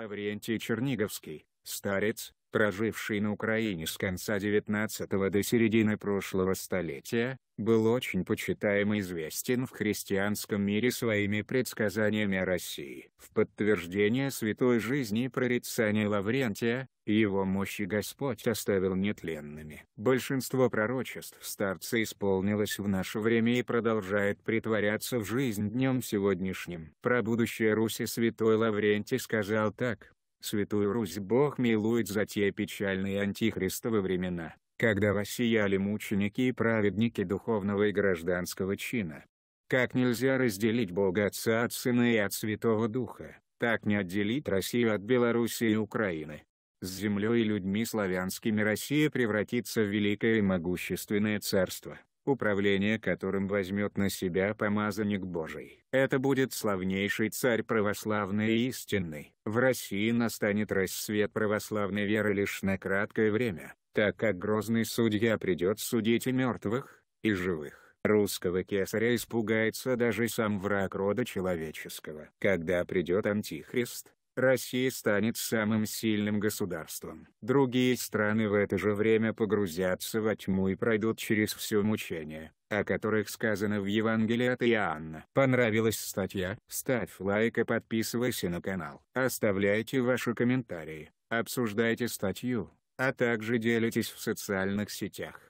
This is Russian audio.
Лаврентий Черниговский, старец, проживший на Украине с конца XIX до середины прошлого столетия, был очень почитаем и известен в христианском мире своими предсказаниями о России. В подтверждение святой жизни и прорицания Лаврентия, его мощи Господь оставил нетленными. Большинство пророчеств старца исполнилось в наше время и продолжает притворяться в жизнь днем сегодняшним. Про будущее Руси святой Лаврентий сказал так. Святую Русь Бог милует за те печальные антихристовы времена, когда воссияли мученики и праведники духовного и гражданского чина. Как нельзя разделить Бога Отца от Сына и от Святого Духа, так не отделить Россию от Белоруссии и Украины. С землей и людьми славянскими Россия превратится в великое и могущественное царство управление которым возьмет на себя помазанник Божий. Это будет славнейший царь православный и истинный. В России настанет рассвет православной веры лишь на краткое время, так как грозный судья придет судить и мертвых, и живых. Русского кесаря испугается даже сам враг рода человеческого. Когда придет Антихрист, Россия станет самым сильным государством. Другие страны в это же время погрузятся во тьму и пройдут через все мучения, о которых сказано в Евангелии от Иоанна. Понравилась статья? Ставь лайк и подписывайся на канал. Оставляйте ваши комментарии, обсуждайте статью, а также делитесь в социальных сетях.